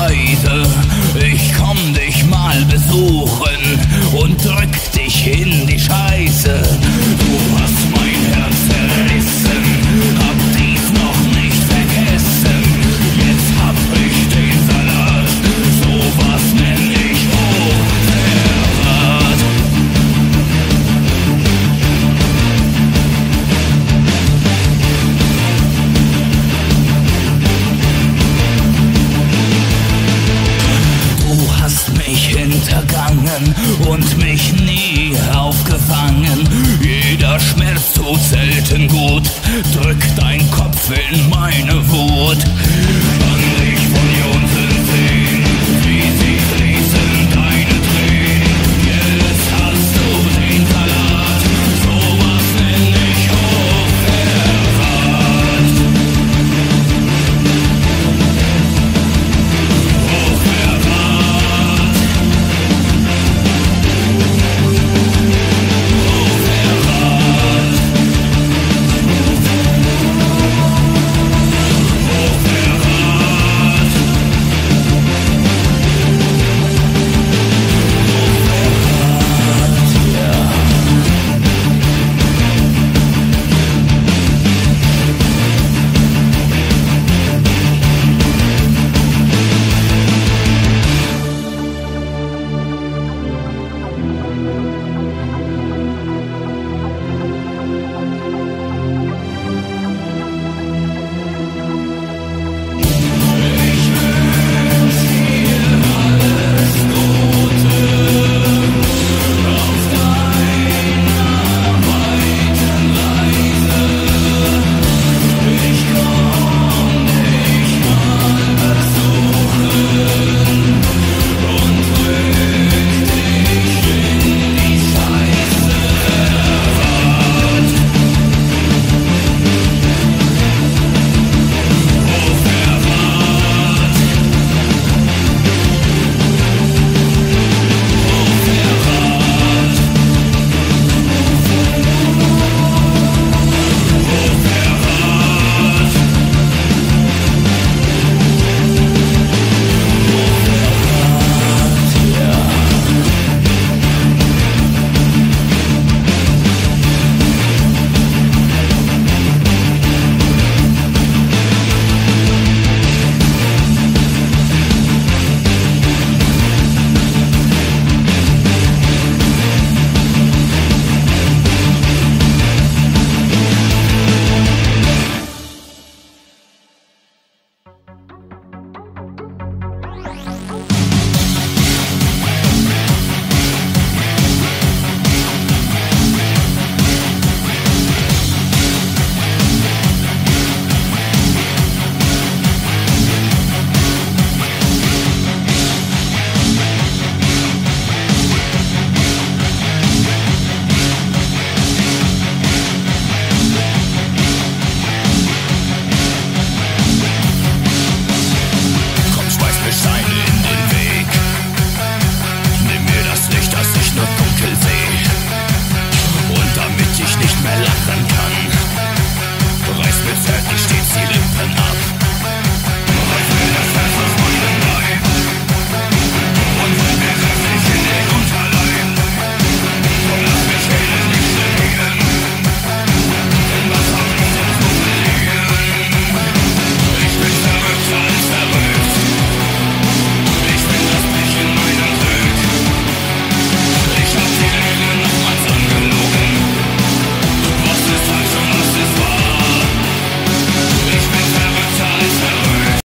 Leute, ich komm dich mal besuchen und drück dich in die Scheiße. Du gefangen und mich nie aufgefangen. Jeder Schmerz tut selten gut, drückt dein Kopf in meine Wut.